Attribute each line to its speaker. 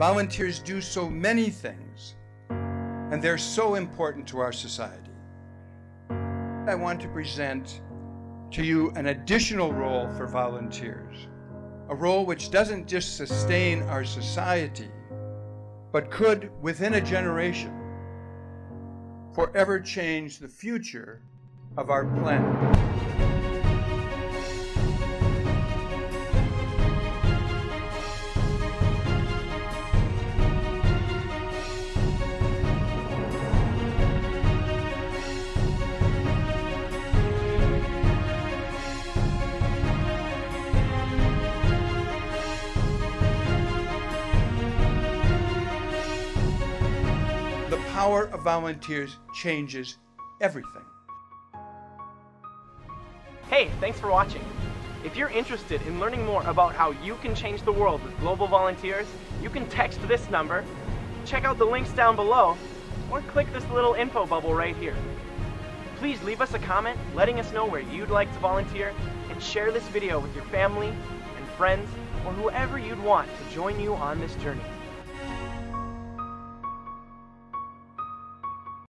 Speaker 1: Volunteers do so many things, and they're so important to our society. I want to present to you an additional role for volunteers, a role which doesn't just sustain our society, but could, within a generation, forever change the future of our planet. The power of volunteers changes everything.
Speaker 2: Hey, thanks for watching. If you're interested in learning more about how you can change the world with Global Volunteers, you can text this number, check out the links down below, or click this little info bubble right here. Please leave us a comment letting us know where you'd like to volunteer and share this video with your family and friends or whoever you'd want to join you on this journey.